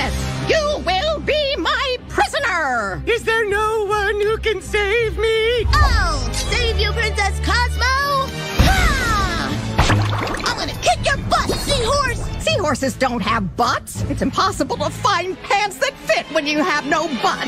princess. You will be my prisoner. Is there no one who can save me? Oh, I'll save you, Princess Cosmo! Ha! I'm gonna kick your butt, seahorse! Seahorses don't have butts. It's impossible to find pants that fit when you have no butt.